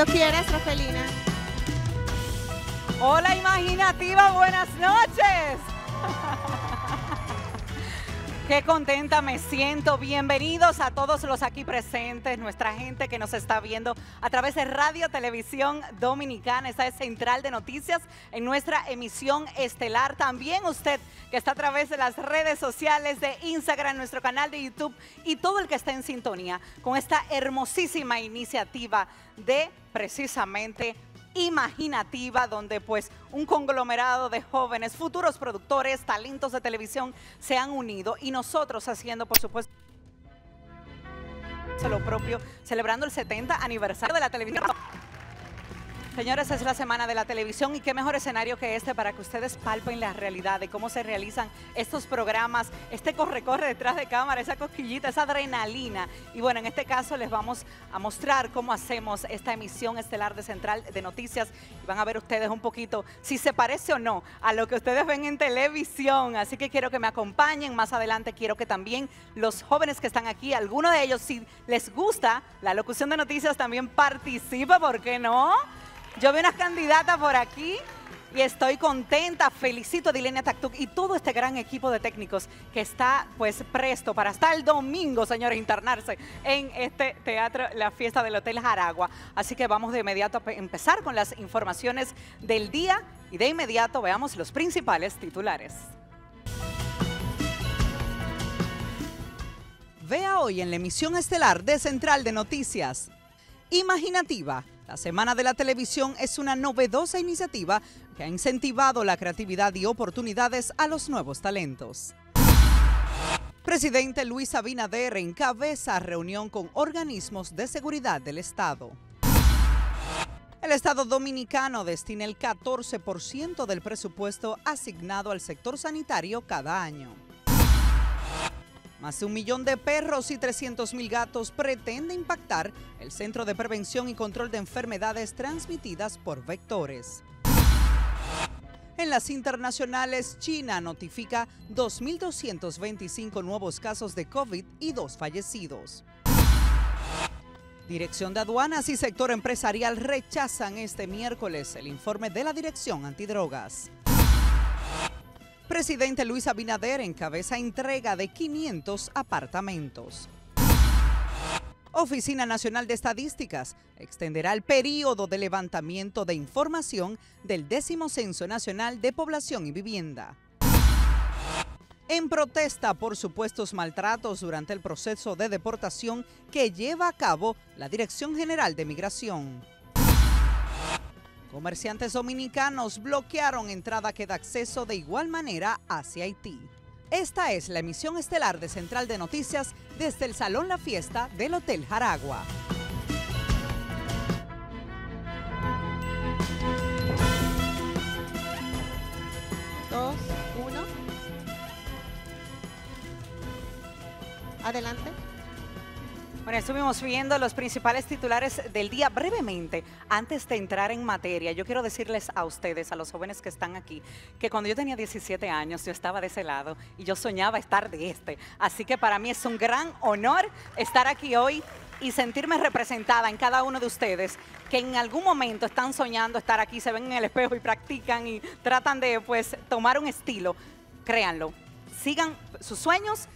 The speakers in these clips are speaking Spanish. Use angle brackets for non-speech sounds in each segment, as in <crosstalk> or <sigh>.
Cuando quieras, Rafelina. Hola imaginativa, buenas noches. <laughs> Qué contenta me siento. Bienvenidos a todos los aquí presentes, nuestra gente que nos está viendo a través de Radio Televisión Dominicana. Esta es Central de Noticias en nuestra emisión estelar. También usted que está a través de las redes sociales de Instagram, nuestro canal de YouTube y todo el que está en sintonía con esta hermosísima iniciativa de precisamente imaginativa donde pues un conglomerado de jóvenes, futuros productores, talentos de televisión se han unido y nosotros haciendo por supuesto lo propio, celebrando el 70 aniversario de la televisión. Señores, es la semana de la televisión y qué mejor escenario que este para que ustedes palpen la realidad de cómo se realizan estos programas, este corre-corre detrás de cámara, esa cosquillita, esa adrenalina. Y bueno, en este caso les vamos a mostrar cómo hacemos esta emisión estelar de Central de Noticias y van a ver ustedes un poquito si se parece o no a lo que ustedes ven en televisión. Así que quiero que me acompañen. Más adelante quiero que también los jóvenes que están aquí, algunos de ellos, si les gusta la locución de noticias, también participa, ¿por qué no? Yo vi unas candidatas por aquí y estoy contenta. Felicito a Dilenia Taktuk y todo este gran equipo de técnicos que está pues presto para hasta el domingo, señores, internarse en este teatro, la fiesta del Hotel Jaragua. Así que vamos de inmediato a empezar con las informaciones del día y de inmediato veamos los principales titulares. Vea hoy en la emisión estelar de Central de Noticias. Imaginativa la Semana de la Televisión es una novedosa iniciativa que ha incentivado la creatividad y oportunidades a los nuevos talentos. Presidente Luis Abinader encabeza reunión con organismos de seguridad del Estado. El Estado dominicano destina el 14% del presupuesto asignado al sector sanitario cada año. Más de un millón de perros y 300 mil gatos pretende impactar el Centro de Prevención y Control de Enfermedades Transmitidas por Vectores. En las internacionales, China notifica 2.225 nuevos casos de COVID y dos fallecidos. Dirección de Aduanas y Sector Empresarial rechazan este miércoles el informe de la Dirección Antidrogas. Presidente Luis Abinader encabeza entrega de 500 apartamentos. Oficina Nacional de Estadísticas extenderá el periodo de levantamiento de información del décimo Censo Nacional de Población y Vivienda. En protesta por supuestos maltratos durante el proceso de deportación que lleva a cabo la Dirección General de Migración. Comerciantes dominicanos bloquearon entrada que da acceso de igual manera hacia Haití. Esta es la emisión estelar de Central de Noticias desde el Salón La Fiesta del Hotel Jaragua. Dos, uno. Adelante. Bueno, estuvimos viendo los principales titulares del día brevemente. Antes de entrar en materia, yo quiero decirles a ustedes, a los jóvenes que están aquí, que cuando yo tenía 17 años, yo estaba de ese lado y yo soñaba estar de este. Así que para mí es un gran honor estar aquí hoy y sentirme representada en cada uno de ustedes que en algún momento están soñando estar aquí, se ven en el espejo y practican y tratan de pues tomar un estilo. Créanlo, sigan sus sueños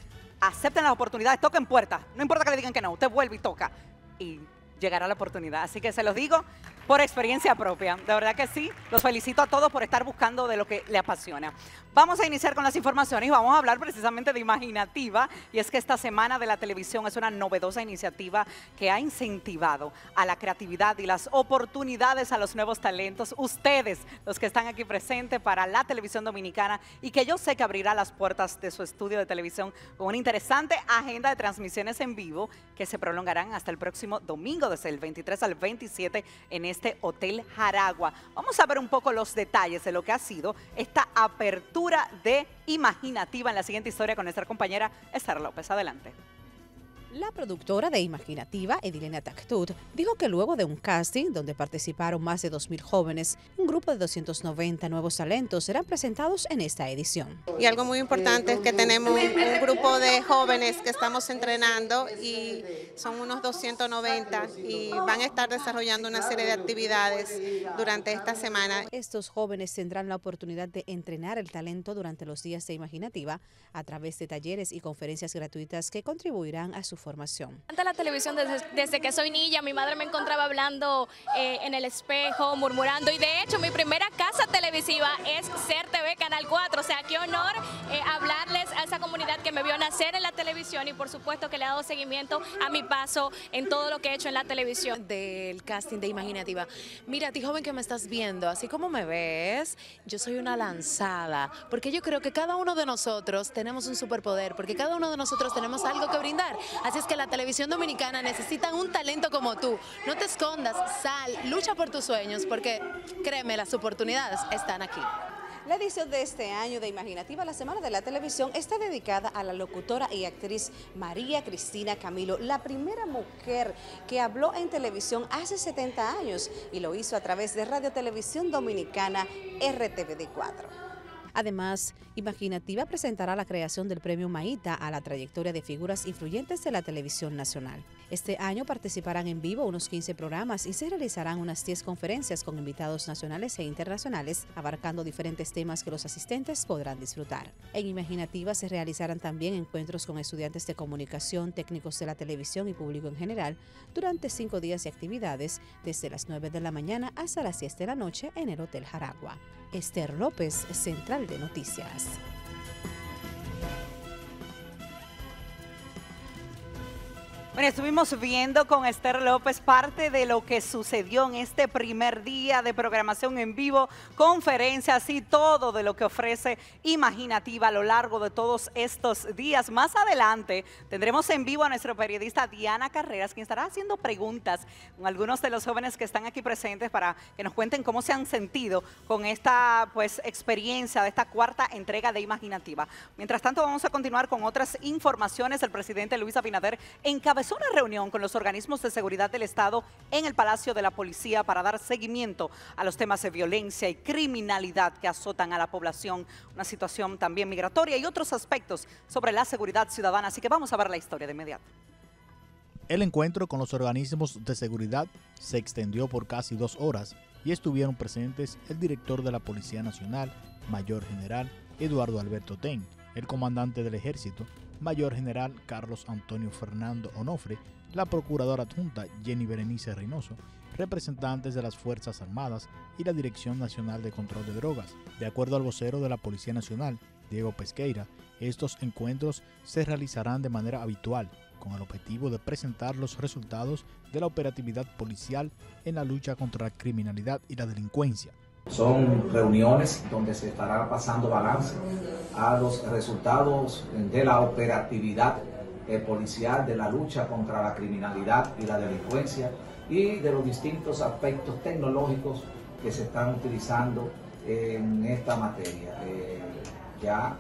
acepten las oportunidades, toquen puertas. No importa que le digan que no, usted vuelve y toca. Y llegará la oportunidad. Así que se los digo por experiencia propia. De verdad que sí. Los felicito a todos por estar buscando de lo que le apasiona. Vamos a iniciar con las informaciones y vamos a hablar precisamente de imaginativa. Y es que esta semana de la televisión es una novedosa iniciativa que ha incentivado a la creatividad y las oportunidades a los nuevos talentos. Ustedes, los que están aquí presentes para la televisión dominicana y que yo sé que abrirá las puertas de su estudio de televisión con una interesante agenda de transmisiones en vivo que se prolongarán hasta el próximo domingo desde el 23 al 27 en Hotel Jaragua. Vamos a ver un poco los detalles de lo que ha sido esta apertura de imaginativa en la siguiente historia con nuestra compañera Esther López. Adelante. La productora de Imaginativa, Edilena Tactut, dijo que luego de un casting donde participaron más de 2.000 jóvenes, un grupo de 290 nuevos talentos serán presentados en esta edición. Y algo muy importante es que tenemos un grupo de jóvenes que estamos entrenando y son unos 290 y van a estar desarrollando una serie de actividades durante esta semana. Estos jóvenes tendrán la oportunidad de entrenar el talento durante los días de Imaginativa a través de talleres y conferencias gratuitas que contribuirán a su formación. Ante la televisión desde, que soy niña, mi madre me encontraba hablando eh, en el espejo, murmurando y de hecho mi primera casa televisiva es Ser TV Canal 4, o sea, qué honor eh, hablarles a esa comunidad que me vio nacer en la televisión y por supuesto que le ha dado seguimiento a mi paso en todo lo que he hecho en la televisión. Del casting de Imaginativa. Mira, ti joven que me estás viendo, así como me ves, yo soy una lanzada, porque yo creo que cada uno de nosotros tenemos un superpoder, porque cada uno de nosotros tenemos algo que brindar. Así es que la televisión dominicana necesita un talento como tú. No te escondas, sal, lucha por tus sueños, porque créeme, las oportunidades están aquí. La edición de este año de Imaginativa, la Semana de la Televisión, está dedicada a la locutora y actriz María Cristina Camilo, la primera mujer que habló en televisión hace 70 años y lo hizo a través de Radio Televisión Dominicana RTVD4. Además, Imaginativa presentará la creación del premio Maíta a la trayectoria de figuras influyentes de la televisión nacional. Este año participarán en vivo unos 15 programas y se realizarán unas 10 conferencias con invitados nacionales e internacionales, abarcando diferentes temas que los asistentes podrán disfrutar. En Imaginativa se realizarán también encuentros con estudiantes de comunicación, técnicos de la televisión y público en general durante cinco días de actividades desde las 9 de la mañana hasta las 10 de la noche en el Hotel Jaragua. Esther López, Central de Noticias. Bueno, estuvimos viendo con Esther López parte de lo que sucedió en este primer día de programación en vivo, conferencias y todo de lo que ofrece Imaginativa a lo largo de todos estos días. Más adelante tendremos en vivo a nuestro periodista Diana Carreras, quien estará haciendo preguntas con algunos de los jóvenes que están aquí presentes para que nos cuenten cómo se han sentido con esta pues experiencia de esta cuarta entrega de Imaginativa. Mientras tanto, vamos a continuar con otras informaciones. El presidente Luis Abinader encabezó una reunión con los organismos de seguridad del Estado en el Palacio de la Policía para dar seguimiento a los temas de violencia y criminalidad que azotan a la población, una situación también migratoria y otros aspectos sobre la seguridad ciudadana. Así que vamos a ver la historia de inmediato. El encuentro con los organismos de seguridad se extendió por casi dos horas y estuvieron presentes el director de la Policía Nacional, Mayor General Eduardo Alberto Ten, el comandante del Ejército, Mayor General Carlos Antonio Fernando Onofre, la Procuradora Adjunta Jenny Berenice Reynoso, representantes de las Fuerzas Armadas y la Dirección Nacional de Control de Drogas. De acuerdo al vocero de la Policía Nacional, Diego Pesqueira, estos encuentros se realizarán de manera habitual con el objetivo de presentar los resultados de la operatividad policial en la lucha contra la criminalidad y la delincuencia son reuniones donde se estará pasando balance a los resultados de la operatividad eh, policial, de la lucha contra la criminalidad y la delincuencia y de los distintos aspectos tecnológicos que se están utilizando en esta materia. Eh, ya,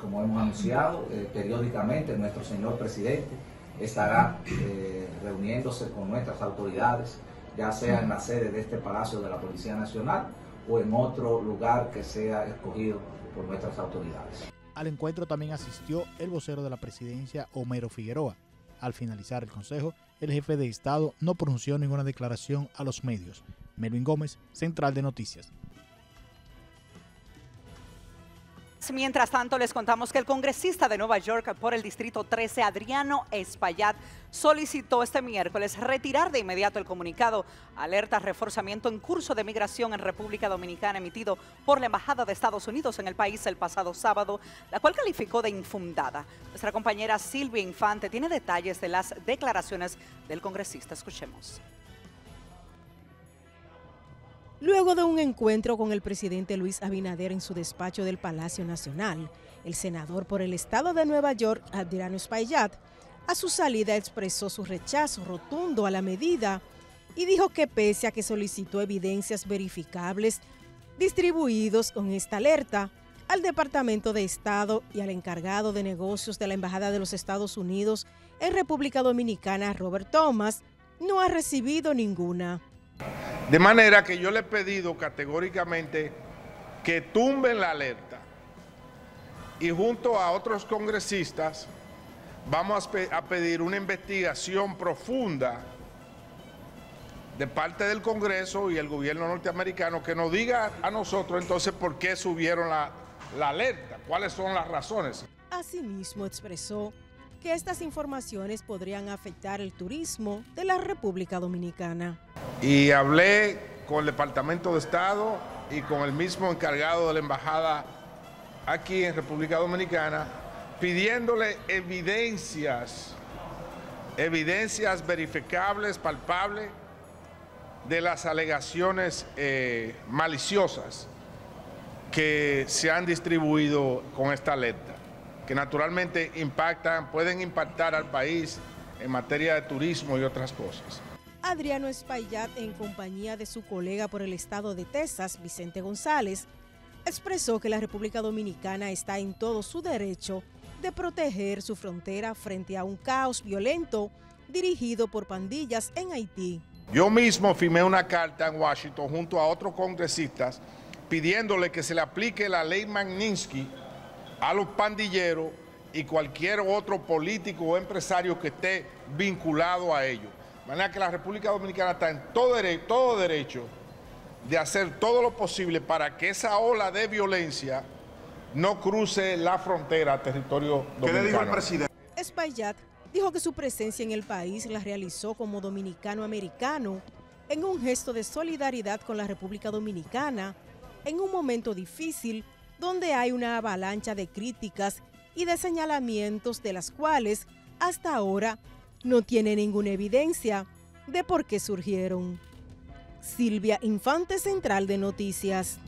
como hemos anunciado, eh, periódicamente nuestro señor presidente estará reuniéndose con nuestras autoridades, ya sea en la sede de este Palacio de la Policía Nacional o en otro lugar que sea escogido por nuestras autoridades. Al encuentro también asistió el vocero de la presidencia, Homero Figueroa. Al finalizar el consejo, el jefe de Estado no pronunció ninguna declaración a los medios. Melvin Gómez, Central de Noticias. Mientras tanto, les contamos que el congresista de Nueva York por el Distrito 13, Adriano Espaillat, solicitó este miércoles retirar de inmediato el comunicado alerta reforzamiento en curso de migración en República Dominicana emitido por la Embajada de Estados Unidos en el país el pasado sábado, la cual calificó de infundada. Nuestra compañera Silvia Infante tiene detalles de las declaraciones del congresista. Escuchemos. Luego de un encuentro con el presidente Luis Abinader en su despacho del Palacio Nacional, el senador por el estado de Nueva York, Adriano Espaillat, a su salida expresó su rechazo rotundo a la medida y dijo que pese a que solicitó evidencias verificables distribuidos con esta alerta, al Departamento de Estado y al encargado de negocios de la Embajada de los Estados Unidos en República Dominicana, Robert Thomas, no ha recibido ninguna. De manera que yo le he pedido categóricamente que tumben la alerta y junto a otros congresistas vamos a pedir una investigación profunda de parte del Congreso y el gobierno norteamericano que nos diga a nosotros entonces por qué subieron la, la alerta, cuáles son las razones. Asimismo expresó que estas informaciones podrían afectar el turismo de la República Dominicana. Y hablé con el Departamento de Estado y con el mismo encargado de la embajada aquí en República Dominicana, pidiéndole evidencias, evidencias verificables, palpables, de las alegaciones eh, maliciosas que se han distribuido con esta alerta, que naturalmente impactan, pueden impactar al país en materia de turismo y otras cosas. Adriano Espaillat, en compañía de su colega por el estado de Texas, Vicente González, expresó que la República Dominicana está en todo su derecho de proteger su frontera frente a un caos violento dirigido por pandillas en Haití. Yo mismo firmé una carta en Washington junto a otros congresistas pidiéndole que se le aplique la ley Magnitsky a los pandilleros y cualquier otro político o empresario que esté vinculado a ellos. De manera que la República Dominicana está en todo, todo derecho de hacer todo lo posible para que esa ola de violencia no cruce la frontera a territorio dominicano. ¿Qué le dijo el presidente? Espaillat dijo que su presencia en el país la realizó como dominicano-americano en un gesto de solidaridad con la República Dominicana en un momento difícil donde hay una avalancha de críticas y de señalamientos de las cuales hasta ahora no tiene ninguna evidencia de por qué surgieron. Silvia Infante Central de Noticias.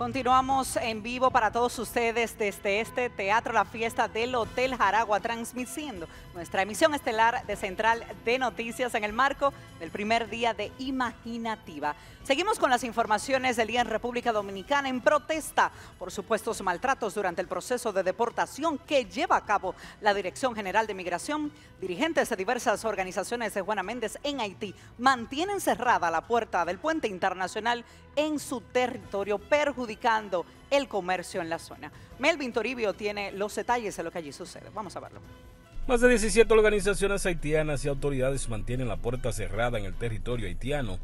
Continuamos en vivo para todos ustedes desde este Teatro La Fiesta del Hotel Jaragua, transmitiendo nuestra emisión estelar de Central de Noticias en el marco del primer día de Imaginativa. Seguimos con las informaciones del día en República Dominicana en protesta por supuestos maltratos durante el proceso de deportación que lleva a cabo la Dirección General de Migración. Dirigentes de diversas organizaciones de Juana Méndez en Haití mantienen cerrada la puerta del puente internacional en su territorio, perjudicando el comercio en la zona. Melvin Toribio tiene los detalles de lo que allí sucede. Vamos a verlo. Más de 17 organizaciones haitianas y autoridades mantienen la puerta cerrada en el territorio haitiano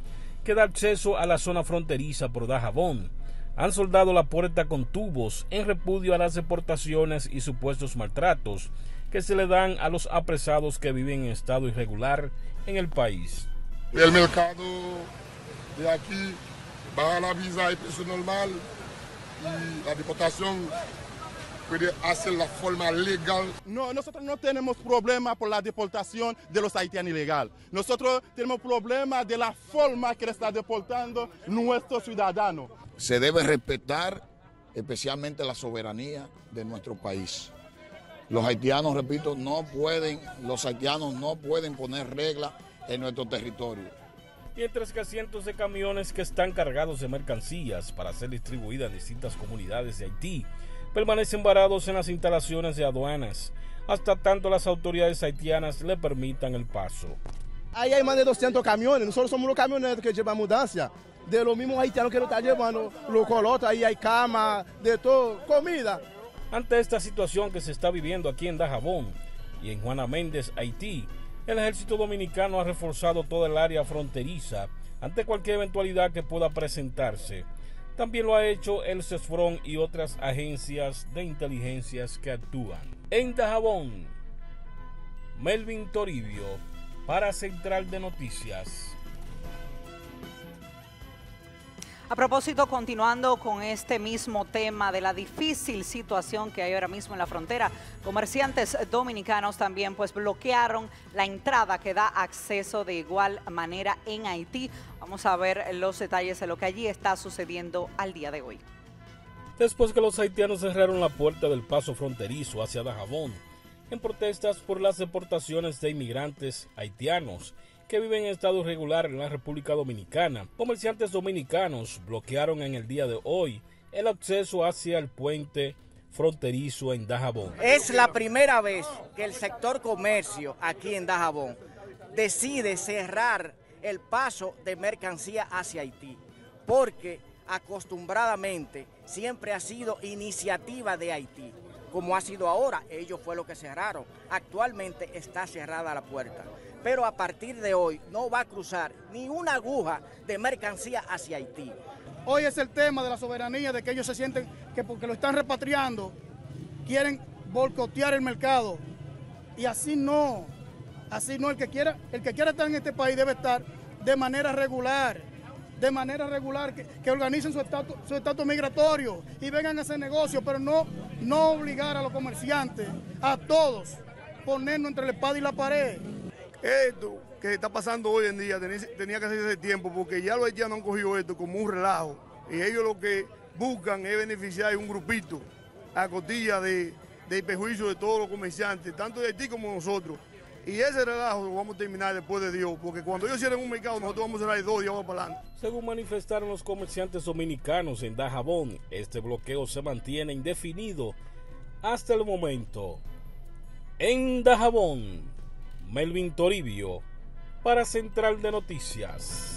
que da acceso a la zona fronteriza por Dajabón. Han soldado la puerta con tubos en repudio a las deportaciones y supuestos maltratos que se le dan a los apresados que viven en estado irregular en el país. El mercado de aquí va a la visa y precio normal la deportación puede hacer la forma legal. No, nosotros no tenemos problema por la deportación de los haitianos ilegal. Nosotros tenemos problema de la forma que está deportando nuestros ciudadanos. Se debe respetar especialmente la soberanía de nuestro país. Los haitianos, repito, no pueden, los haitianos no pueden poner reglas en nuestro territorio. Mientras que cientos de camiones que están cargados de mercancías para ser distribuidas en distintas comunidades de Haití permanecen varados en las instalaciones de aduanas, hasta tanto las autoridades haitianas le permitan el paso. Ahí hay más de 200 camiones, nosotros somos los camioneros que llevan mudanza, de los mismos haitianos que lo están llevando, los colotas, ahí hay cama, de todo, comida. Ante esta situación que se está viviendo aquí en Dajabón y en Juana Méndez, Haití, el ejército dominicano ha reforzado toda el área fronteriza ante cualquier eventualidad que pueda presentarse también lo ha hecho el CESFRON y otras agencias de inteligencias que actúan. En Dajabón, Melvin Toribio para Central de Noticias. A propósito, continuando con este mismo tema de la difícil situación que hay ahora mismo en la frontera, comerciantes dominicanos también pues bloquearon la entrada que da acceso de igual manera en Haití. Vamos a ver los detalles de lo que allí está sucediendo al día de hoy. Después que los haitianos cerraron la puerta del paso fronterizo hacia Dajabón, en protestas por las deportaciones de inmigrantes haitianos que viven en estado irregular en la República Dominicana. Comerciantes dominicanos bloquearon en el día de hoy el acceso hacia el puente fronterizo en Dajabón. Es la primera vez que el sector comercio aquí en Dajabón decide cerrar el paso de mercancía hacia Haití, porque acostumbradamente siempre ha sido iniciativa de Haití, como ha sido ahora, ellos fue lo que cerraron. Actualmente está cerrada la puerta, pero a partir de hoy no va a cruzar ni una aguja de mercancía hacia Haití. Hoy es el tema de la soberanía, de que ellos se sienten que porque lo están repatriando, quieren boicotear el mercado. Y así no, así no, el que quiera, el que quiera estar en este país debe estar de manera regular, de manera regular, que, organicen su estatus, su estatus migratorio y vengan a hacer negocio, pero no, no obligar a los comerciantes, a todos, ponernos entre la espada y la pared. Esto que está pasando hoy en día tenía, que hacerse tiempo porque ya los haitianos han cogido esto como un relajo y ellos lo que buscan es beneficiar a un grupito a costilla de, de perjuicio de todos los comerciantes, tanto de Haití como nosotros. Y ese relajo lo vamos a terminar después de Dios, porque cuando ellos cierren un mercado, nosotros vamos a cerrar dos y vamos para adelante. Según manifestaron los comerciantes dominicanos en Dajabón, este bloqueo se mantiene indefinido hasta el momento. En Dajabón, Melvin Toribio, para Central de Noticias.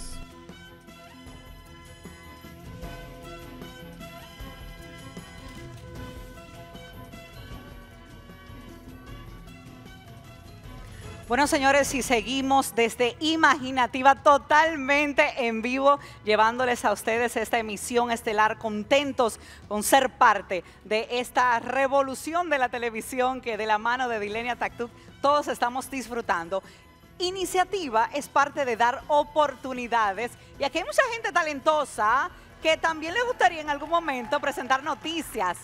Bueno, señores, si seguimos desde Imaginativa totalmente en vivo, llevándoles a ustedes esta emisión estelar, contentos con ser parte de esta revolución de la televisión que de la mano de Dilenia Tactuc todos estamos disfrutando. Iniciativa es parte de dar oportunidades y aquí hay mucha gente talentosa que también le gustaría en algún momento presentar noticias.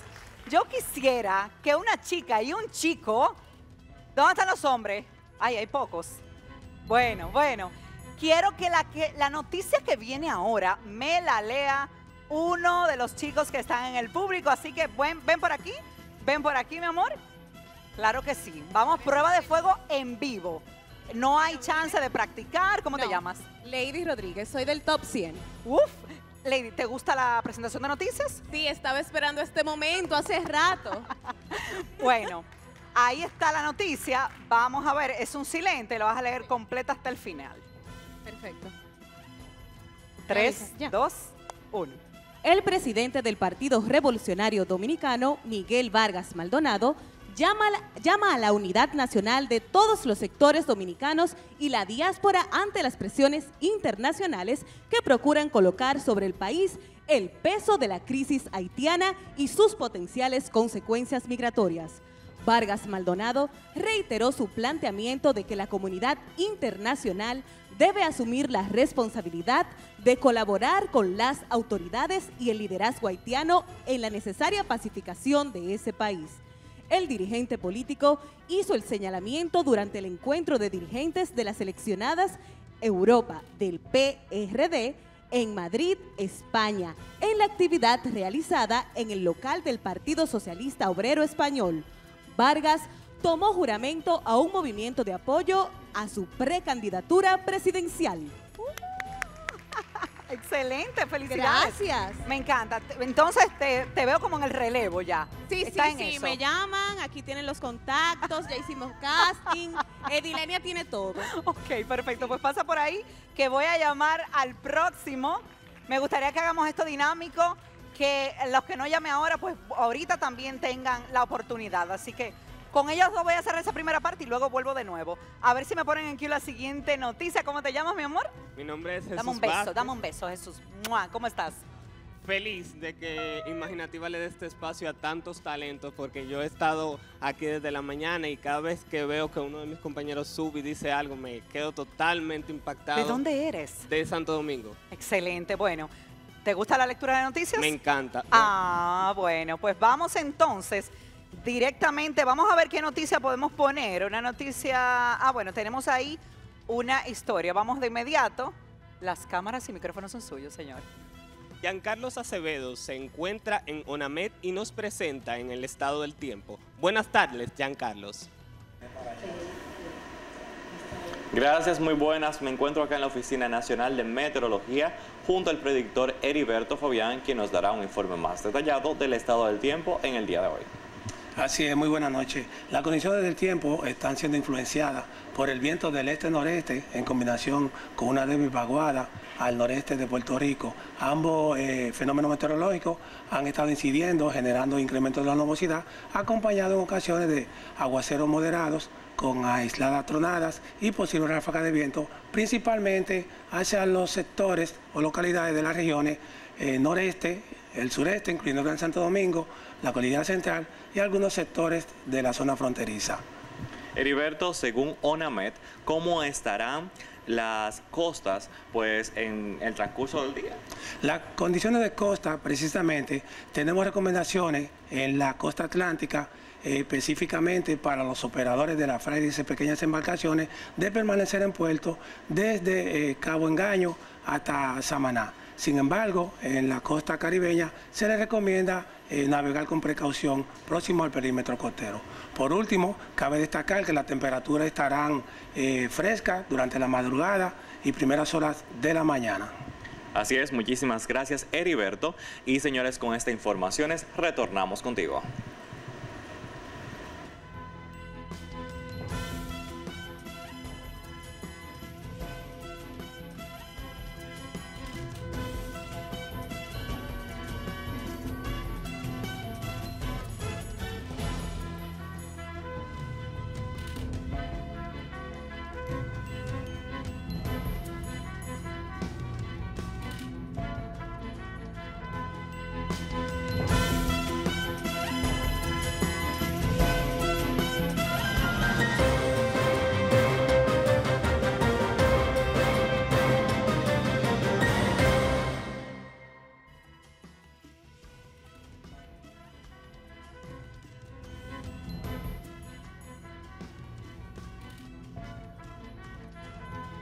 Yo quisiera que una chica y un chico, ¿dónde están los hombres? Ay, hay pocos. Bueno, bueno. Quiero que la, que la noticia que viene ahora me la lea uno de los chicos que están en el público. Así que ven, ven por aquí. Ven por aquí, mi amor. Claro que sí. Vamos, prueba de fuego en vivo. No hay chance de practicar. ¿Cómo te llamas? Lady Rodríguez, soy del top 100. Uf, Lady, ¿te gusta la presentación de noticias? Sí, estaba esperando este momento hace rato. <laughs> bueno, Ahí está la noticia. Vamos a ver, es un silente, lo vas a leer completa hasta el final. Perfecto. Tres, dos, uno. El presidente del Partido Revolucionario Dominicano, Miguel Vargas Maldonado, llama, llama a la unidad nacional de todos los sectores dominicanos y la diáspora ante las presiones internacionales que procuran colocar sobre el país el peso de la crisis haitiana y sus potenciales consecuencias migratorias. Vargas Maldonado reiteró su planteamiento de que la comunidad internacional debe asumir la responsabilidad de colaborar con las autoridades y el liderazgo haitiano en la necesaria pacificación de ese país. El dirigente político hizo el señalamiento durante el encuentro de dirigentes de las seleccionadas Europa del PRD en Madrid, España, en la actividad realizada en el local del Partido Socialista Obrero Español. Vargas tomó juramento a un movimiento de apoyo a su precandidatura presidencial. <laughs> Excelente, felicidades. Gracias. Me encanta. Entonces te, veo como en el relevo ya. Sí, sí, sí. Me llaman, aquí tienen los contactos, ya hicimos <laughs> casting. Edilenia tiene todo. Ok, perfecto. Pues pasa por ahí que voy a llamar al próximo. Me gustaría que hagamos esto dinámico que los que no llame ahora, pues ahorita también tengan la oportunidad. Así que con ellos dos voy a hacer esa primera parte y luego vuelvo de nuevo. A ver si me ponen aquí la siguiente noticia. ¿Cómo te llamas, mi amor? Mi nombre es Jesús Dame un beso, dame un beso, Jesús. ¿Cómo estás? Feliz de que Imaginativa le dé este espacio a tantos talentos porque yo he estado aquí desde la mañana y cada vez que veo que uno de mis compañeros sube y dice algo me quedo totalmente impactado. ¿De dónde eres? De Santo Domingo. Excelente, bueno. ¿Te gusta la lectura de noticias? Me encanta. Ah, bueno, pues vamos entonces directamente, vamos a ver qué noticia podemos poner. Una noticia, ah, bueno, tenemos ahí una historia. Vamos de inmediato. Las cámaras y micrófonos son suyos, señor. Giancarlos Acevedo se encuentra en ONAMED y nos presenta en el estado del tiempo. Buenas tardes, Giancarlos. Gracias, muy buenas. Me encuentro acá en la Oficina Nacional de Meteorología junto al predictor Heriberto Fabián, quien nos dará un informe más detallado del estado del tiempo en el día de hoy. Así es, muy buenas noches. Las condiciones del tiempo están siendo influenciadas por el viento del este-noreste en combinación con una débil vaguada al noreste de Puerto Rico. Ambos eh, fenómenos meteorológicos han estado incidiendo, generando incrementos de la nubosidad, acompañado en ocasiones de aguaceros moderados con aisladas tronadas y posibles ráfagas de viento, principalmente hacia los sectores o localidades de las regiones eh, noreste, el sureste, incluyendo Gran Santo Domingo, la Colina Central y algunos sectores de la zona fronteriza. Heriberto, según ONAMED, ¿cómo estarán las costas pues en el transcurso del día? Las condiciones de costa, precisamente, tenemos recomendaciones en la costa atlántica, eh, específicamente para los operadores de la frailes y pequeñas embarcaciones, de permanecer en puerto desde eh, Cabo Engaño hasta Samaná. Sin embargo, en la costa caribeña se les recomienda eh, navegar con precaución próximo al perímetro costero. Por último, cabe destacar que las temperaturas estarán frescas durante la madrugada y primeras horas de la mañana. Así es, muchísimas gracias Heriberto. Y señores, con estas informaciones retornamos contigo.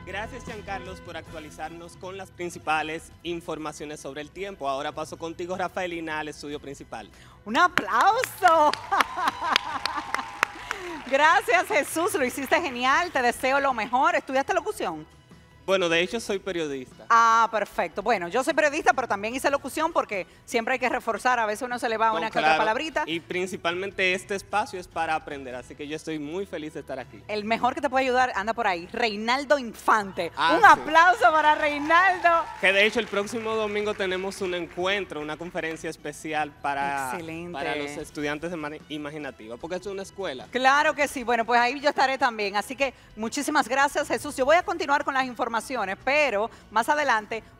Gracias, Giancarlos, por actualizarnos con las principales informaciones sobre el tiempo. Ahora paso contigo, Rafaelina, al estudio principal. ¡Un aplauso! Gracias, Jesús. Lo hiciste genial. Te deseo lo mejor. ¿Estudiaste locución? Bueno, de hecho soy periodista. Ah, perfecto. Bueno, yo soy periodista, pero también hice locución porque siempre hay que reforzar. A veces uno se le va una que otra palabrita. Y principalmente este espacio es para aprender, así que yo estoy muy feliz de estar aquí. El mejor que te puede ayudar anda por ahí, Reinaldo Infante. Ah, un aplauso para Reinaldo. Que de hecho el próximo domingo tenemos un encuentro, una conferencia especial para, para los estudiantes de imaginativa, porque es una escuela. Claro que sí. Bueno, pues ahí yo estaré también. Así que muchísimas gracias, Jesús. Yo voy a continuar con las informaciones pero más adelante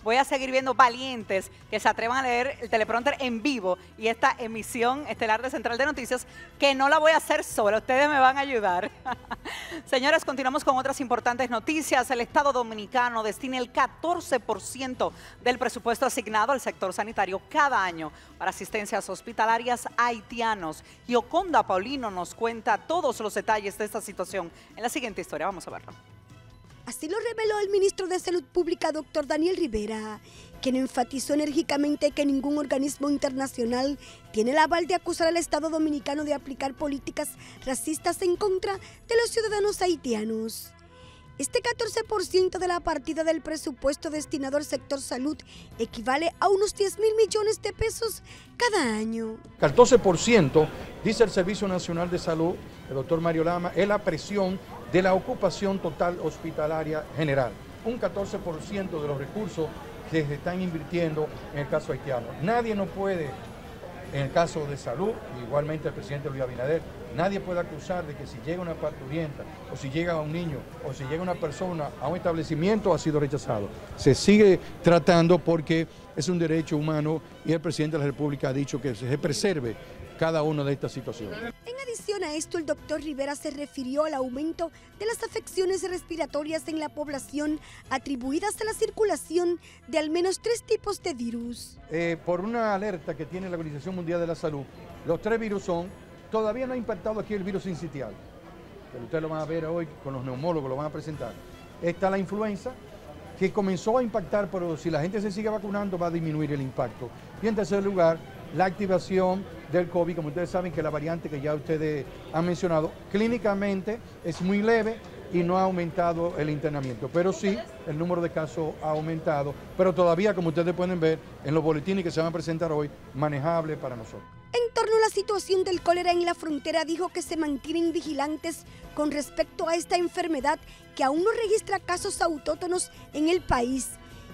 voy a seguir viendo valientes que se atrevan a leer el teleprompter en vivo y esta emisión estelar de Central de Noticias, que no la voy a hacer sola, ustedes me van a ayudar. <laughs> Señores, continuamos con otras importantes noticias. El Estado Dominicano destina el 14% del presupuesto asignado al sector sanitario cada año para asistencias hospitalarias haitianos. Y Oconda Paulino nos cuenta todos los detalles de esta situación en la siguiente historia. Vamos a verlo. Así lo reveló el ministro de Salud Pública, doctor Daniel Rivera, quien enfatizó enérgicamente que ningún organismo internacional tiene el aval de acusar al Estado dominicano de aplicar políticas racistas en contra de los ciudadanos haitianos. Este 14% de la partida del presupuesto destinado al sector salud equivale a unos 10 mil millones de pesos cada año. 14%, dice el Servicio Nacional de Salud, el doctor Mario Lama, es la presión de la ocupación total hospitalaria general. Un 14% de los recursos que se están invirtiendo en el caso haitiano. Nadie no puede, en el caso de salud, igualmente el presidente Luis Abinader, nadie puede acusar de que si llega una parturienta o si llega un niño o si llega una persona a un establecimiento ha sido rechazado. Se sigue tratando porque es un derecho humano y el presidente de la República ha dicho que se preserve cada una de estas situaciones. En adición a esto, el doctor Rivera se refirió al aumento de las afecciones respiratorias en la población atribuidas a la circulación de al menos tres tipos de virus. Eh, por una alerta que tiene la Organización Mundial de la Salud, los tres virus son, todavía no ha impactado aquí el virus incitial, pero ustedes lo van a ver hoy con los neumólogos, lo van a presentar. Está la influenza, que comenzó a impactar, pero si la gente se sigue vacunando va a disminuir el impacto. Y en tercer lugar, la activación del COVID, como ustedes saben que la variante que ya ustedes han mencionado, clínicamente es muy leve y no ha aumentado el internamiento. Pero sí, el número de casos ha aumentado, pero todavía, como ustedes pueden ver en los boletines que se van a presentar hoy, manejable para nosotros. En torno a la situación del cólera en la frontera, dijo que se mantienen vigilantes con respecto a esta enfermedad que aún no registra casos autóctonos en el país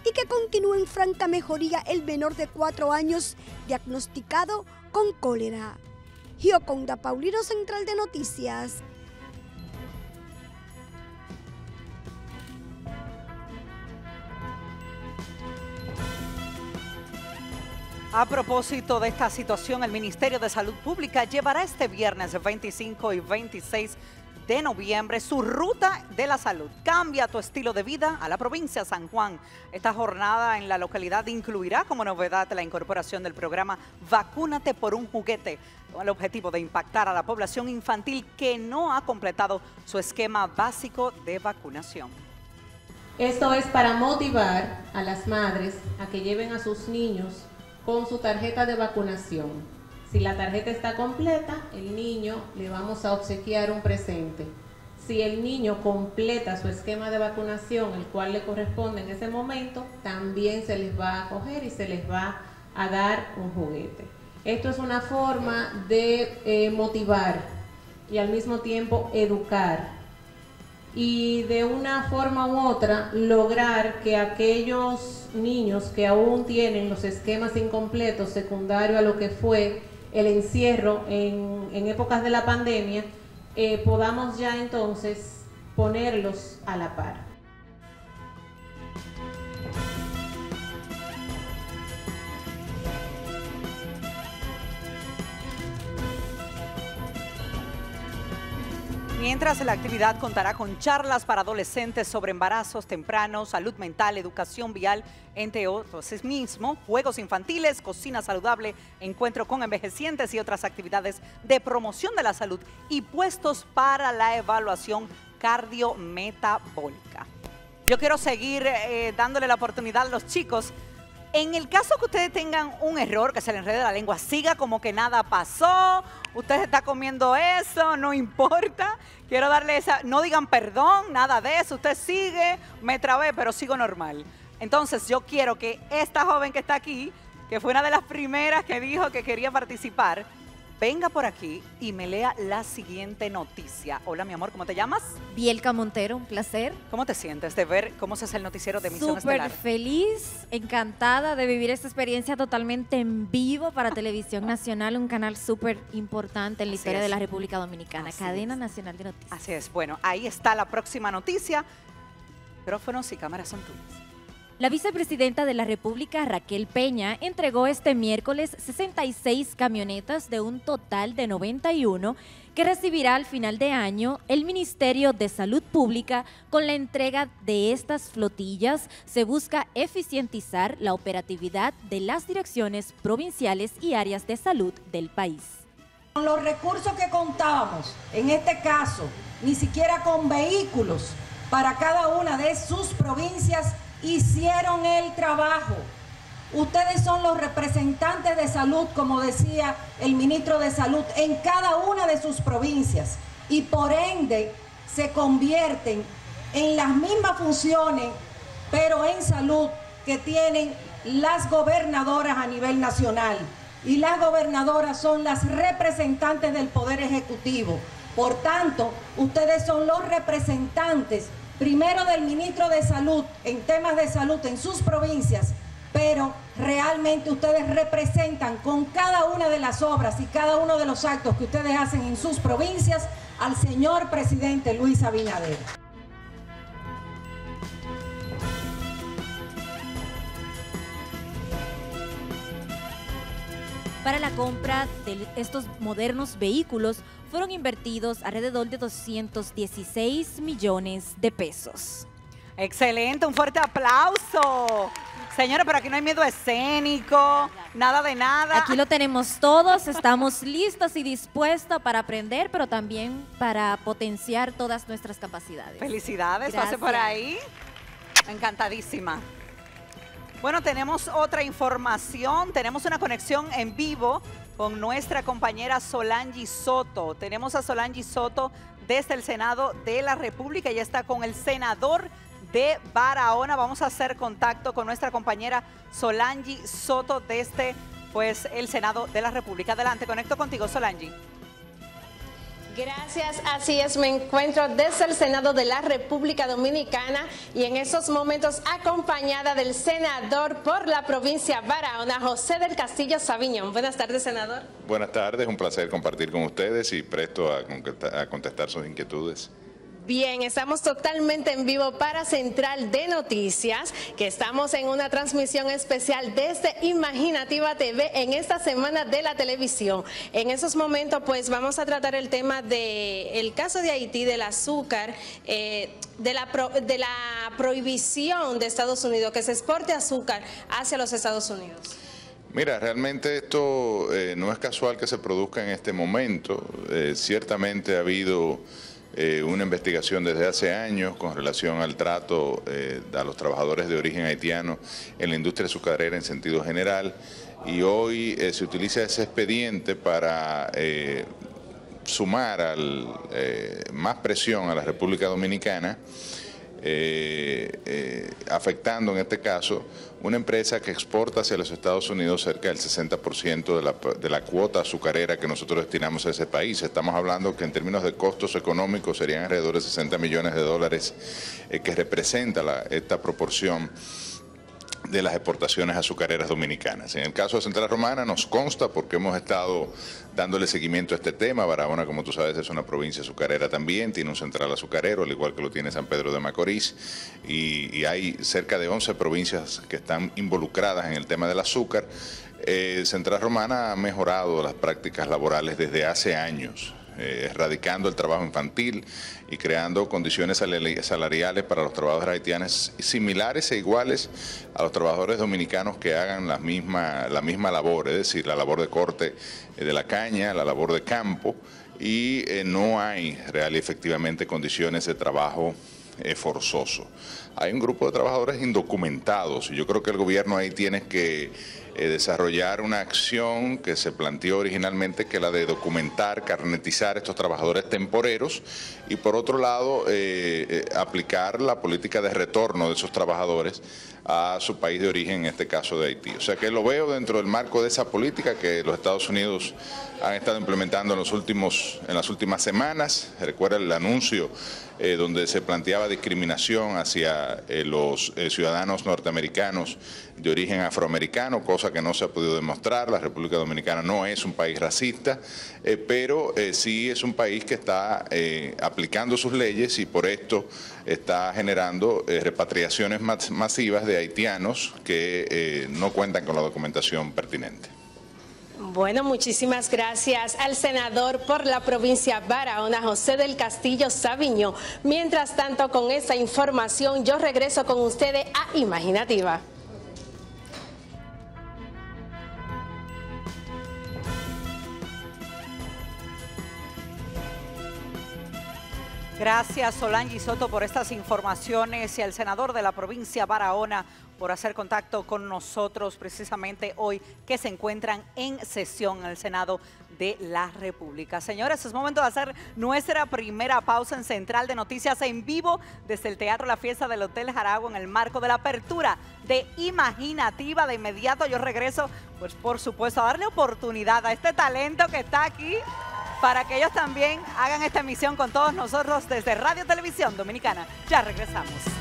y que continúa en franca mejoría el menor de cuatro años diagnosticado con cólera. Gioconda Paulino, Central de Noticias. A propósito de esta situación, el Ministerio de Salud Pública llevará este viernes 25 y 26 de noviembre su ruta de la salud. Cambia tu estilo de vida a la provincia de San Juan. Esta jornada en la localidad incluirá como novedad la incorporación del programa Vacúnate por un juguete, con el objetivo de impactar a la población infantil que no ha completado su esquema básico de vacunación. Esto es para motivar a las madres a que lleven a sus niños con su tarjeta de vacunación. Si la tarjeta está completa, el niño le vamos a obsequiar un presente. Si el niño completa su esquema de vacunación, el cual le corresponde en ese momento, también se les va a coger y se les va a dar un juguete. Esto es una forma de eh, motivar y al mismo tiempo educar y de una forma u otra lograr que aquellos niños que aún tienen los esquemas incompletos secundario a lo que fue el encierro en, épocas de la pandemia, eh, podamos ya entonces ponerlos a la par. Mientras la actividad contará con charlas para adolescentes sobre embarazos tempranos, salud mental, educación vial, entre otros. Es mismo, juegos infantiles, cocina saludable, encuentro con envejecientes y otras actividades de promoción de la salud y puestos para la evaluación cardiometabólica. Yo quiero seguir eh, dándole la oportunidad a los chicos en el caso que ustedes tengan un error, que se le enrede la lengua, siga como que nada pasó, usted está comiendo eso, no importa. Quiero darle esa, no digan perdón, nada de eso, usted sigue, me trabé, pero sigo normal. Entonces yo quiero que esta joven que está aquí, que fue una de las primeras que dijo que quería participar, venga por aquí y me lea la siguiente noticia. Hola, mi amor, ¿cómo te llamas? Bielka Montero, un placer. ¿Cómo te sientes de ver cómo se hace el noticiero de Misión Súper Estelar? feliz, encantada de vivir esta experiencia totalmente en vivo para Televisión <laughs> Nacional, un canal súper importante en la Así historia es. de la República Dominicana, Así cadena nacional de noticias. Así es. Bueno, ahí está la próxima noticia. Micrófonos y cámaras son tuyas. La vicepresidenta de la República, Raquel Peña, entregó este miércoles 66 camionetas de un total de 91 que recibirá al final de año el Ministerio de Salud Pública. Con la entrega de estas flotillas se busca eficientizar la operatividad de las direcciones provinciales y áreas de salud del país. Con los recursos que contábamos, en este caso, ni siquiera con vehículos para cada una de sus provincias, hicieron el trabajo. Ustedes son los representantes de salud, como decía el ministro de Salud, en cada una de sus provincias y por ende se convierten en las mismas funciones, pero en salud que tienen las gobernadoras a nivel nacional. Y las gobernadoras son las representantes del Poder Ejecutivo. Por tanto, ustedes son los representantes primero del ministro de Salud en temas de salud en sus provincias, pero realmente ustedes representan con cada una de las obras y cada uno de los actos que ustedes hacen en sus provincias al señor presidente Luis Abinader. Para la compra de estos modernos vehículos fueron invertidos alrededor de 216 millones de pesos. Excelente, un fuerte aplauso. Señora, pero aquí no hay miedo escénico, nada de nada. Aquí lo tenemos todos, estamos <laughs> listos y dispuestos para aprender, pero también para potenciar todas nuestras capacidades. Felicidades, pase por Gracias. ahí. Encantadísima. Bueno, tenemos otra información, tenemos una conexión en vivo con nuestra compañera Solangi Soto. Tenemos a Solangi Soto desde el Senado de la República. Ya está con el senador de Barahona. Vamos a hacer contacto con nuestra compañera Solangi Soto desde pues, el Senado de la República. Adelante, conecto contigo, Solangi. Gracias, así es, me encuentro desde el Senado de la República Dominicana y en estos momentos acompañada del senador por la provincia Barahona, José del Castillo Sabiñón. Buenas tardes, senador. Buenas tardes, un placer compartir con ustedes y presto a contestar sus inquietudes. Bien, estamos totalmente en vivo para Central de Noticias, que estamos en una transmisión especial desde Imaginativa TV en esta semana de la televisión. En esos momentos, pues vamos a tratar el tema del caso de Haití, del azúcar, eh, de, la de la prohibición de Estados Unidos, que se exporte azúcar hacia los Estados Unidos. Mira, realmente esto eh, no es casual que se produzca en este momento. Eh, ciertamente ha habido eh, una investigación desde hace años con relación al trato eh, a los trabajadores de origen haitiano en la industria azucarera en sentido general. Y hoy eh, se utiliza ese expediente para sumar al, más presión a la República Dominicana eh, eh, afectando en este caso una empresa que exporta hacia los Estados Unidos cerca del 60% de la, de la cuota azucarera que nosotros destinamos a ese país. Estamos hablando que en términos de costos económicos serían alrededor de 60 millones de dólares eh, que representa esta proporción de las exportaciones azucareras dominicanas. En el caso de Central Romana nos consta porque hemos estado dándole seguimiento a este tema. Barahona, como tú sabes, es una provincia azucarera también, tiene un central azucarero, al igual que lo tiene San Pedro de Macorís, y, hay cerca de 11 provincias que están involucradas en el tema del azúcar. Eh, Central Romana ha mejorado las prácticas laborales desde hace años. Eh, erradicando el trabajo infantil y creando condiciones salariales para los trabajadores haitianos similares e iguales a los trabajadores dominicanos que hagan la misma, la misma labor, es decir, la labor de corte eh, de la caña, la labor de campo, y eh, no hay real y efectivamente condiciones de trabajo forzoso. Hay un grupo de trabajadores indocumentados y yo creo que el gobierno ahí tiene que eh, desarrollar una acción que se planteó originalmente, que la de documentar, carnetizar estos trabajadores temporeros y por otro lado eh, eh, aplicar la política de retorno de esos trabajadores a su país de origen, en este caso de Haití. O sea que lo veo dentro del marco de esa política que los Estados Unidos han estado implementando en, los últimos, en las últimas semanas. Recuerda el anuncio donde se planteaba discriminación hacia los ciudadanos norteamericanos de origen afroamericano, cosa que no se ha podido demostrar. La República Dominicana no es un país racista, eh, pero eh, sí es un país que está eh, aplicando sus leyes y por esto está generando repatriaciones masivas de haitianos que no cuentan con la documentación pertinente. Bueno, muchísimas gracias al senador por la provincia Barahona, José del Castillo Sabiño. Mientras tanto, con esta información, yo regreso con ustedes a Imaginativa. Gracias Solange Soto por estas informaciones y al senador de la provincia Barahona por hacer contacto con nosotros precisamente hoy que se encuentran en sesión en el Senado de la República. Señores, es momento de hacer nuestra primera pausa en Central de Noticias en vivo desde el Teatro La Fiesta del Hotel Jaragua en el marco de la apertura de Imaginativa. De inmediato yo regreso, pues por supuesto, a darle oportunidad a este talento que está aquí para que ellos también hagan esta emisión con todos nosotros desde Radio Televisión Dominicana. Ya regresamos.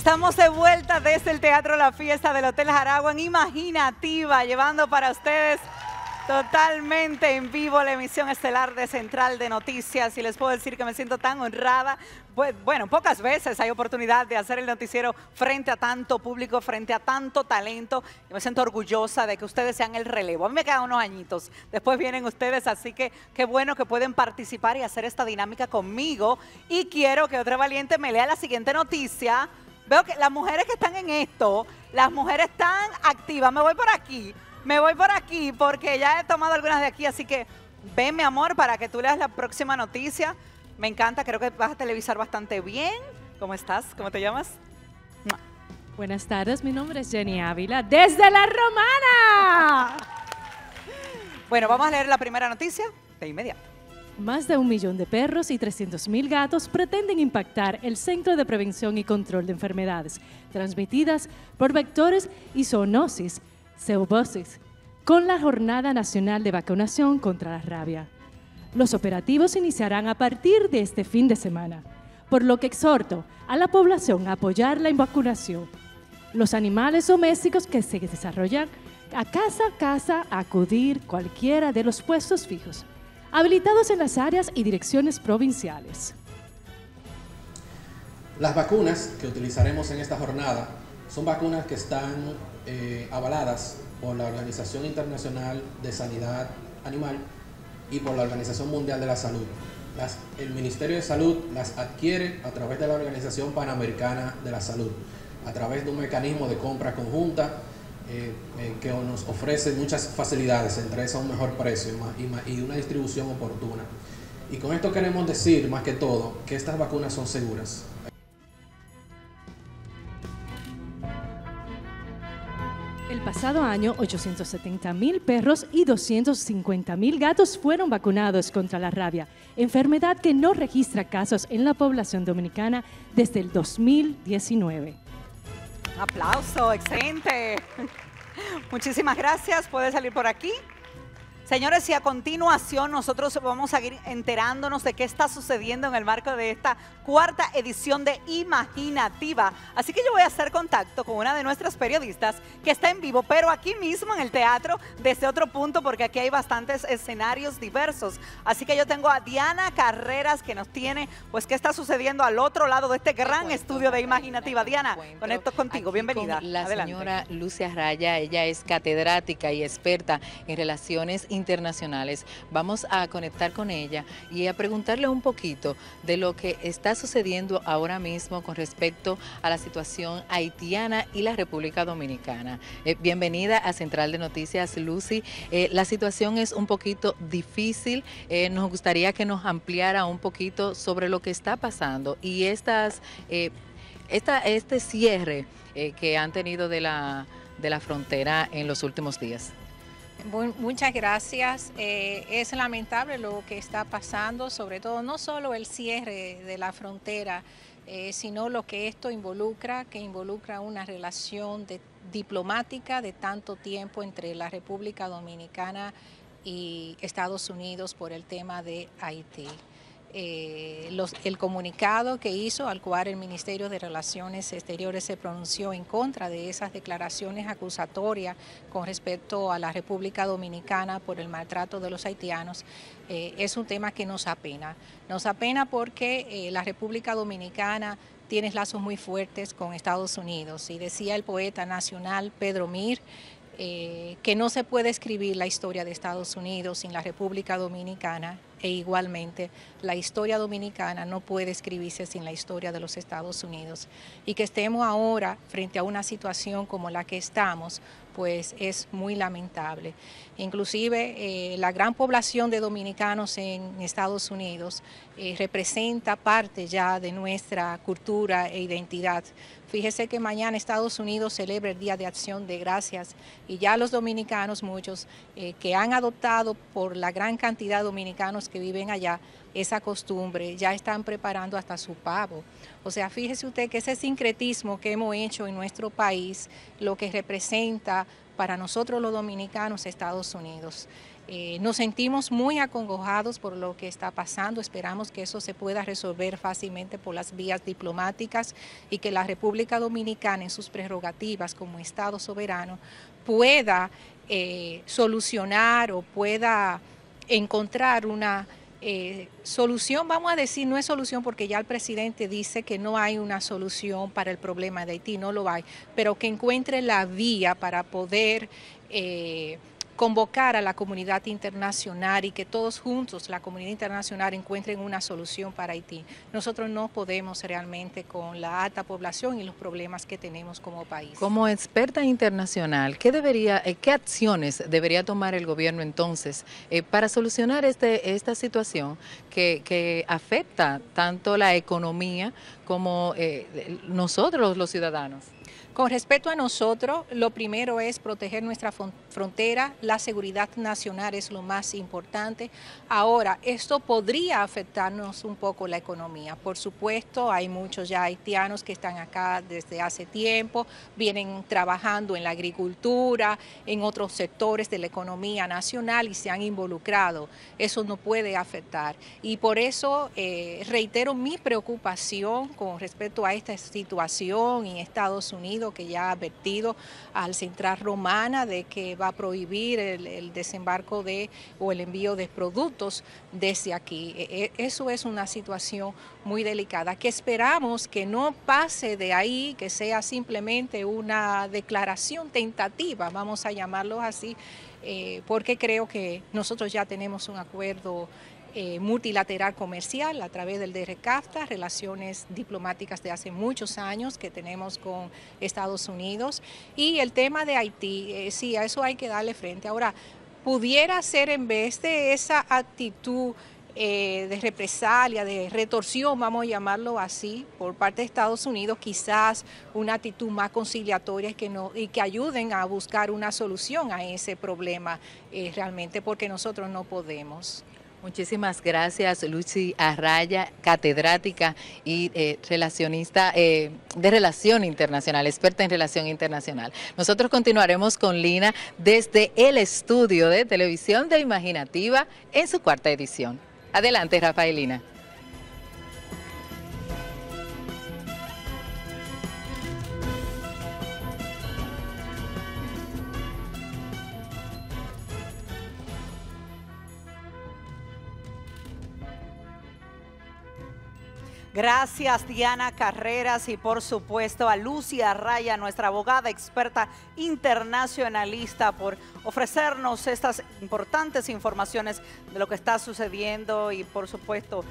Estamos de vuelta desde el Teatro La Fiesta del Hotel Jaragua en Imaginativa, llevando para ustedes Totalmente en vivo la emisión estelar de Central de Noticias y les puedo decir que me siento tan honrada. Bueno, pocas veces hay oportunidad de hacer el noticiero frente a tanto público, frente a tanto talento. Y me siento orgullosa de que ustedes sean el relevo. A mí me quedan unos añitos, después vienen ustedes, así que qué bueno que pueden participar y hacer esta dinámica conmigo. Y quiero que otra valiente me lea la siguiente noticia. Veo que las mujeres que están en esto, las mujeres están activas. Me voy por aquí. Me voy por aquí porque ya he tomado algunas de aquí, así que ven, mi amor, para que tú leas la próxima noticia. Me encanta, creo que vas a televisar bastante bien. ¿Cómo estás? ¿Cómo te llamas? Buenas tardes, mi nombre es Jenny Ávila, desde La Romana. Bueno, vamos a leer la primera noticia de inmediato. Más de un millón de perros y 300 mil gatos pretenden impactar el Centro de Prevención y Control de Enfermedades transmitidas por vectores y zoonosis Zoonosis, con la Jornada Nacional de Vacunación contra la Rabia. Los operativos iniciarán a partir de este fin de semana, por lo que exhorto a la población a apoyar la vacunación. Los animales domésticos que se desarrollan a casa a casa a acudir cualquiera de los puestos fijos, habilitados en las áreas y direcciones provinciales. Las vacunas que utilizaremos en esta jornada son vacunas que están eh, avaladas por la Organización Internacional de Sanidad Animal y por la Organización Mundial de la Salud. el Ministerio de Salud las adquiere a través de la Organización Panamericana de la Salud, a través de un mecanismo de compra conjunta eh, eh, que nos ofrece muchas facilidades, entre esas un mejor precio y una distribución oportuna. Y con esto queremos decir, más que todo, que estas vacunas son seguras. El pasado año, 870 mil perros y 250 mil gatos fueron vacunados contra la rabia, enfermedad que no registra casos en la población dominicana desde el 2019. Aplauso, excelente. <laughs> Muchísimas gracias. Puede salir por aquí. Señores, y a continuación nosotros vamos a ir enterándonos de qué está sucediendo en el marco de esta cuarta edición de Imaginativa. Así que yo voy a hacer contacto con una de nuestras periodistas que está en vivo, pero aquí mismo en el teatro, desde otro punto, porque aquí hay bastantes escenarios diversos. Así que yo tengo a Diana Carreras que nos tiene, pues, qué está sucediendo al otro lado de este gran estudio de Imaginativa. Diana, conecto contigo, bienvenida. la señora Lucia Raya, ella es catedrática y experta en relaciones internacionales internacionales. Vamos a conectar con ella y a preguntarle un poquito de lo que está sucediendo ahora mismo con respecto a la situación haitiana y la República Dominicana. Eh, bienvenida a Central de Noticias, Lucy. Eh, la situación es un poquito difícil. Eh, nos gustaría que nos ampliara un poquito sobre lo que está pasando y estas, esta, este cierre que han tenido de la, de la frontera en los últimos días muchas gracias. Eh, es lamentable lo que está pasando, sobre todo no solo el cierre de la frontera, eh, sino lo que esto involucra, que involucra una relación diplomática de tanto tiempo entre la República Dominicana y Estados Unidos por el tema de Haití. Eh, el comunicado que hizo, al cual el Ministerio de Relaciones Exteriores se pronunció en contra de esas declaraciones acusatorias con respecto a la República Dominicana por el maltrato de los haitianos, eh, es un tema que nos apena. Nos apena porque eh, la República Dominicana tiene lazos muy fuertes con Estados Unidos. Y decía el poeta nacional Pedro Mir, que no se puede escribir la historia de Estados Unidos sin la República Dominicana e igualmente la historia dominicana no puede escribirse sin la historia de los Estados Unidos. Y que estemos ahora frente a una situación como la que estamos, pues es muy lamentable. Inclusive eh, la gran población de dominicanos en Estados Unidos eh, representa parte ya de nuestra cultura e identidad. Fíjese que mañana Estados Unidos celebra el Día de Acción de Gracias y ya los dominicanos, muchos eh, que han adoptado por la gran cantidad de dominicanos que viven allá, esa costumbre, ya están preparando hasta su pavo. O sea, fíjese usted que ese sincretismo que hemos hecho en nuestro país, lo que representa para nosotros los dominicanos Estados Unidos. Eh, nos sentimos muy acongojados por lo que está pasando. Esperamos que eso se pueda resolver fácilmente por las vías diplomáticas y que la República Dominicana en sus prerrogativas como Estado soberano pueda eh, solucionar o pueda encontrar una eh, solución, vamos a decir, no es solución porque ya el presidente dice que no hay una solución para el problema de Haití, no lo hay, pero que encuentre la vía para poder convocar a la comunidad internacional y que todos juntos, la comunidad internacional, encuentren una solución para Haití. Nosotros no podemos realmente con la alta población y los problemas que tenemos como país. Como experta internacional, ¿qué, debería, eh, qué acciones debería tomar el gobierno entonces eh, para solucionar este, esta situación que, que afecta tanto la economía como eh, nosotros los ciudadanos? Con respecto a nosotros, lo primero es proteger nuestra frontera, la seguridad nacional es lo más importante. Ahora, esto podría afectarnos un poco la economía. Por supuesto, hay muchos ya haitianos que están acá desde hace tiempo, vienen trabajando en la agricultura, en otros sectores de la economía nacional y se han involucrado. Eso no puede afectar. Y por eso eh, reitero mi preocupación con respecto a esta situación en Estados Unidos que ya ha advertido al Central Romana de que va a prohibir el, desembarco de o el envío de productos desde aquí. E, e, eso es una situación muy delicada que esperamos que no pase de ahí, que sea simplemente una declaración tentativa, vamos a llamarlo así, eh, porque creo que nosotros ya tenemos un acuerdo eh, multilateral comercial a través del DRCAFTA, relaciones diplomáticas de hace muchos años que tenemos con Estados Unidos. Y el tema de Haití, eh, sí, a eso hay que darle frente. Ahora, pudiera ser en vez de esa actitud eh, de represalia, de retorsión, vamos a llamarlo así, por parte de Estados Unidos, quizás una actitud más conciliatoria que, no, y que ayuden a buscar una solución a ese problema realmente, porque nosotros no podemos. Muchísimas gracias, Lucy Arraya, catedrática y eh, relacionista eh, de relación internacional, experta en relación internacional. Nosotros continuaremos con Lina desde el estudio de televisión de Imaginativa en su cuarta edición. Adelante, Rafaelina. Gracias Diana Carreras y por supuesto a Lucia Raya, nuestra abogada experta internacionalista, por ofrecernos estas importantes informaciones de lo que está sucediendo y por supuesto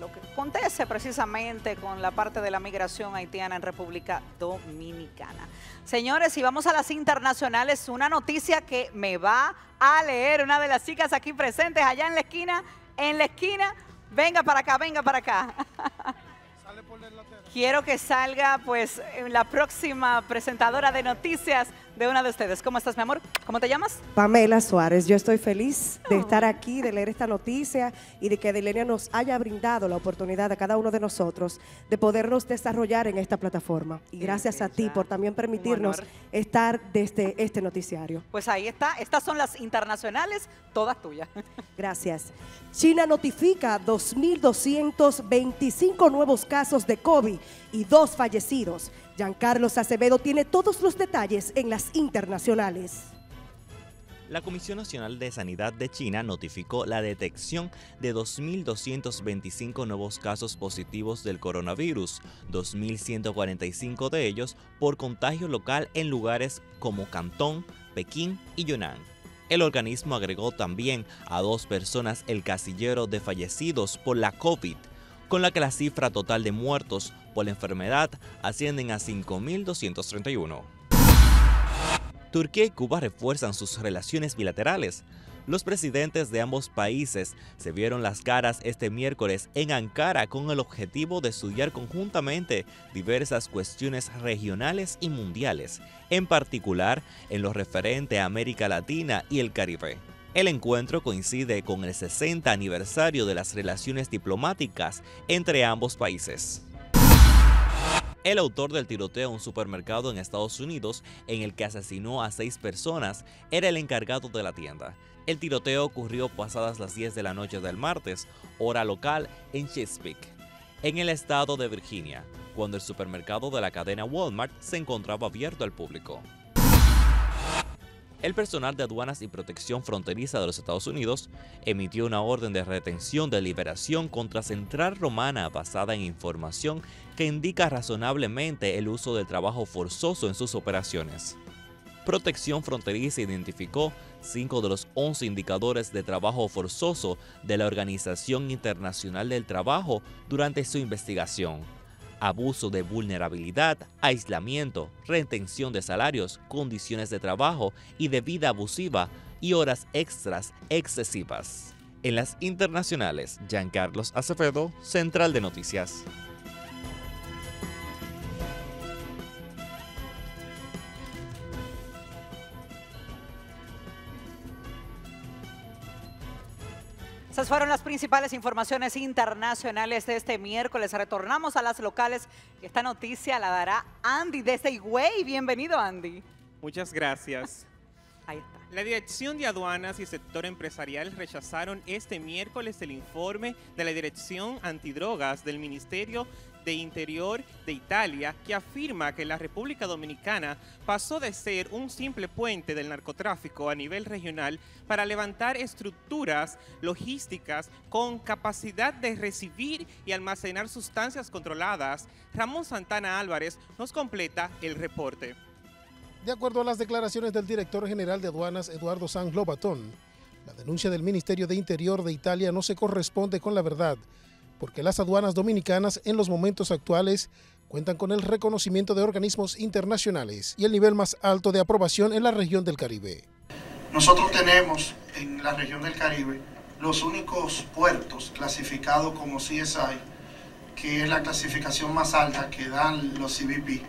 lo que acontece precisamente con la parte de la migración haitiana en República Dominicana. Señores, y vamos a las internacionales, una noticia que me va a leer una de las chicas aquí presentes allá en la esquina, en la esquina Venga para acá, venga para acá. <laughs> Quiero que salga pues la próxima presentadora de noticias de una de ustedes. ¿Cómo estás, mi amor? ¿Cómo te llamas? Pamela Suárez. Yo estoy feliz de oh. estar aquí, de leer esta noticia y de que Delenia nos haya brindado la oportunidad a cada uno de nosotros de podernos desarrollar en esta plataforma. Y gracias a ti por también permitirnos estar desde este noticiario. Pues ahí está. Estas son las internacionales, todas tuyas. <laughs> Gracias. China notifica 2.225 nuevos casos de COVID y dos fallecidos. Giancarlos Acevedo tiene todos los detalles en las internacionales. La Comisión Nacional de Sanidad de China notificó la detección de 2.225 nuevos casos positivos del coronavirus, 2.145 de ellos por contagio local en lugares como Cantón, Pekín y Yunnan. El organismo agregó también a dos personas el casillero de fallecidos por la COVID, con la que la cifra total de muertos por la enfermedad ascienden a 5.231. Turquía y Cuba refuerzan sus relaciones bilaterales. Los presidentes de ambos países se vieron las caras este miércoles en Ankara con el objetivo de estudiar conjuntamente diversas cuestiones regionales y mundiales, en particular en lo referente a América Latina y el Caribe. El encuentro coincide con el 60 aniversario de las relaciones diplomáticas entre ambos países. El autor del tiroteo en un supermercado en Estados Unidos, en el que asesinó a seis personas, era el encargado de la tienda. El tiroteo ocurrió pasadas las 10 de la noche del martes, hora local, en Chesapeake, en el estado de Virginia, cuando el supermercado de la cadena Walmart se encontraba abierto al público. El personal de aduanas y protección fronteriza de los Estados Unidos emitió una orden de retención de liberación contra Central Romana basada en información que indica razonablemente el uso del trabajo forzoso en sus operaciones. Protección Fronteriza identificó cinco de los 11 indicadores de trabajo forzoso de la Organización Internacional del Trabajo durante su investigación abuso de vulnerabilidad, aislamiento, retención de salarios, condiciones de trabajo y de vida abusiva y horas extras excesivas. En las internacionales, Giancarlos Acevedo, Central de Noticias. Esas fueron las principales informaciones internacionales de este miércoles. Retornamos a las locales. Esta noticia la dará Andy desde Higüey. Bienvenido, Andy. Muchas gracias. <laughs> Ahí está. La Dirección de Aduanas y Sector Empresarial rechazaron este miércoles el informe de la Dirección Antidrogas del Ministerio de Interior de Italia que afirma que la República Dominicana pasó de ser un simple puente del narcotráfico a nivel regional para levantar estructuras logísticas con capacidad de recibir y almacenar sustancias controladas. Ramón Santana Álvarez nos completa el reporte. De acuerdo a las declaraciones del director general de aduanas Eduardo San Lobatón, la denuncia del Ministerio de Interior de Italia no se corresponde con la verdad porque las aduanas dominicanas en los momentos actuales cuentan con el reconocimiento de organismos internacionales y el nivel más alto de aprobación en la región del Caribe. Nosotros tenemos en la región del Caribe los únicos puertos clasificados como CSI, que es la clasificación más alta que dan los CBP,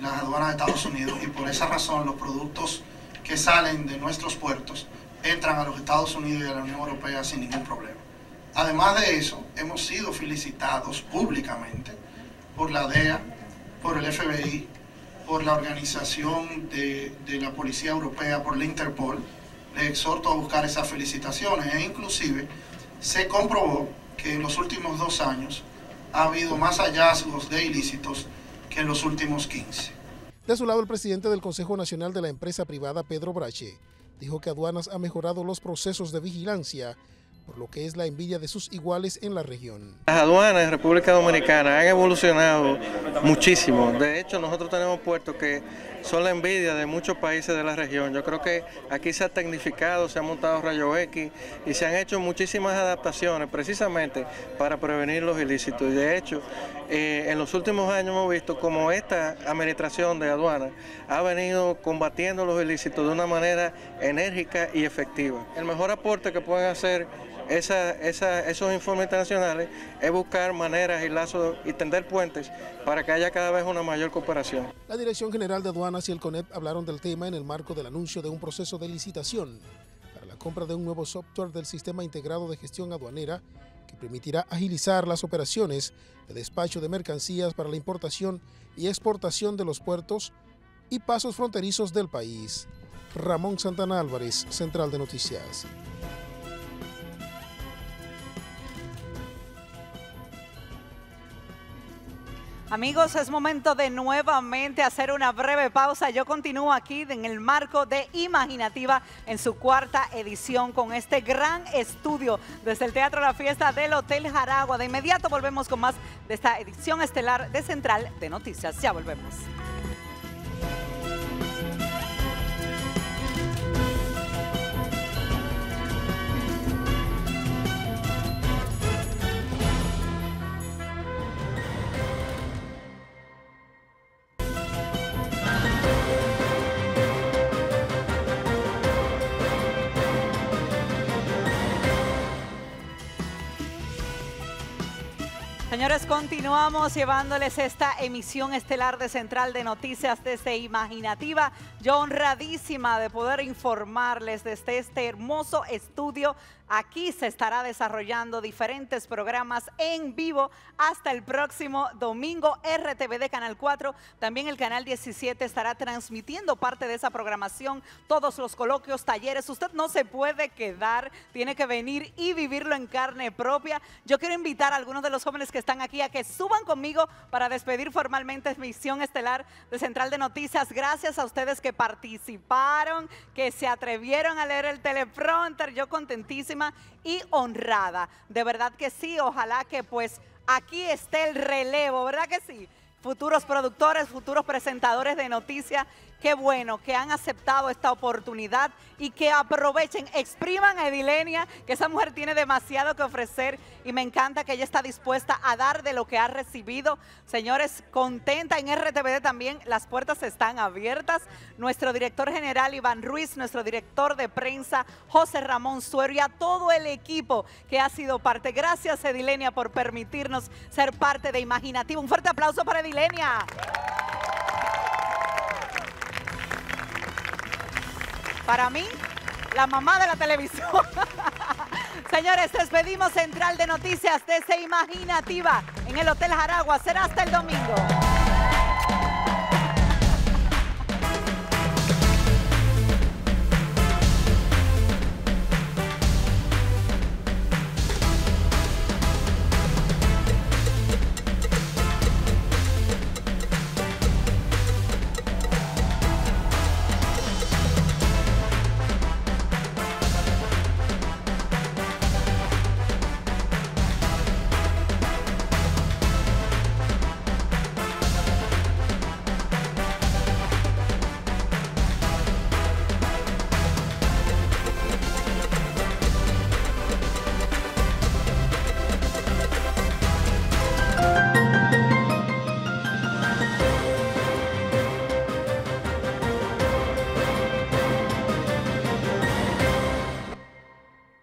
las aduanas de Estados Unidos, y por esa razón los productos que salen de nuestros puertos entran a los Estados Unidos y a la Unión Europea sin ningún problema. Además de eso, hemos sido felicitados públicamente por la DEA, por el FBI, por la Organización de, la Policía Europea, por la Interpol. Les exhorto a buscar esas felicitaciones e inclusive se comprobó que en los últimos dos años ha habido más hallazgos de ilícitos que en los últimos 15. De su lado, el presidente del Consejo Nacional de la Empresa Privada, Pedro Brache, dijo que Aduanas ha mejorado los procesos de vigilancia por lo que es la envidia de sus iguales en la región. Las aduanas en República Dominicana han evolucionado muchísimo. De hecho, nosotros tenemos puertos que son la envidia de muchos países de la región. Yo creo que aquí se ha tecnificado, se ha montado rayo X y se han hecho muchísimas adaptaciones precisamente para prevenir los ilícitos. Y de hecho, eh, en los últimos años hemos visto como esta administración de aduanas ha venido combatiendo los ilícitos de una manera enérgica y efectiva. El mejor aporte que pueden hacer esos informes internacionales es buscar maneras y lazos y tender puentes para que haya cada vez una mayor cooperación. La Dirección General de Aduanas y el CONEP hablaron del tema en el marco del anuncio de un proceso de licitación para la compra de un nuevo software del Sistema Integrado de Gestión Aduanera que permitirá agilizar las operaciones de despacho de mercancías para la importación y exportación de los puertos y pasos fronterizos del país. Ramón Santana Álvarez, Central de Noticias. Amigos, es momento de nuevamente hacer una breve pausa. Yo continúo aquí en el marco de Imaginativa en su cuarta edición con este gran estudio desde el Teatro La Fiesta del Hotel Jaragua. De inmediato volvemos con más de esta edición estelar de Central de Noticias. Ya volvemos. Continuamos llevándoles esta emisión estelar de Central de Noticias desde Imaginativa. Yo honradísima de poder informarles desde este hermoso estudio Aquí se estará desarrollando diferentes programas en vivo hasta el próximo domingo. RTVD Canal 4, también el Canal 17 estará transmitiendo parte de esa programación, todos los coloquios, talleres. Usted no se puede quedar, tiene que venir y vivirlo en carne propia. Yo quiero invitar a algunos de los jóvenes que están aquí a que suban conmigo para despedir formalmente Misión Estelar de Central de Noticias. Gracias a ustedes que participaron, que se atrevieron a leer el teleprompter. Yo y honrada. De verdad que sí, ojalá que pues aquí esté el relevo, ¿verdad que sí? Futuros productores, futuros presentadores de noticias Qué bueno que han aceptado esta oportunidad y que aprovechen, expriman a Edilenia, que esa mujer tiene demasiado que ofrecer y me encanta que ella está dispuesta a dar de lo que ha recibido. Señores, contenta en RTVD también, las puertas están abiertas. Nuestro director general Iván Ruiz, nuestro director de prensa José Ramón Suero y a todo el equipo que ha sido parte. Gracias Edilenia por permitirnos ser parte de Imaginativo. Un fuerte aplauso para Edilenia. Para mí, la mamá de la televisión. <laughs> Señores, despedimos Central de Noticias desde Imaginativa en el Hotel Jaragua. Será hasta el domingo.